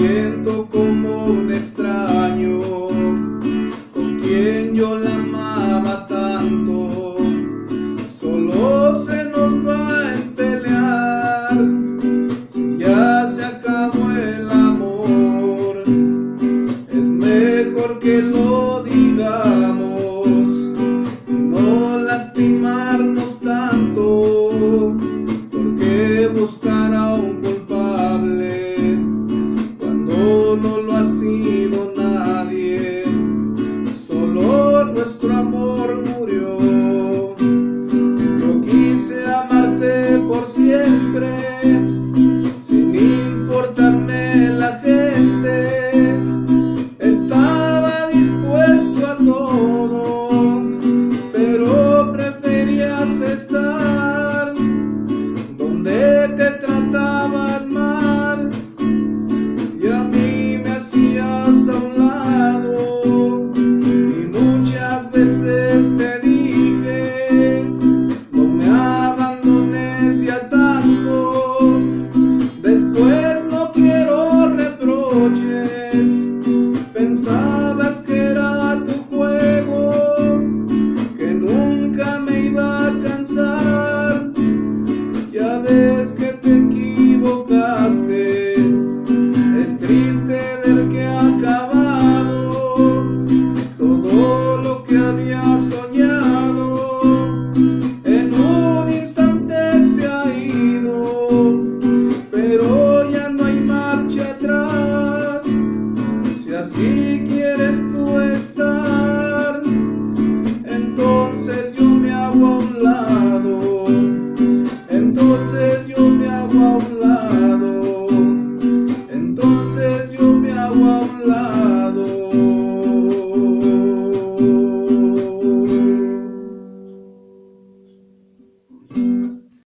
siento como un extraño, con quien yo la amaba tanto, solo se nos va a pelear, si ya se acabó el amor, es mejor que lo digamos, y no lastimarnos tanto, porque buscamos te trataban así quieres tú estar, entonces yo me hago a un lado, entonces yo me hago a un lado, entonces yo me hago a un lado.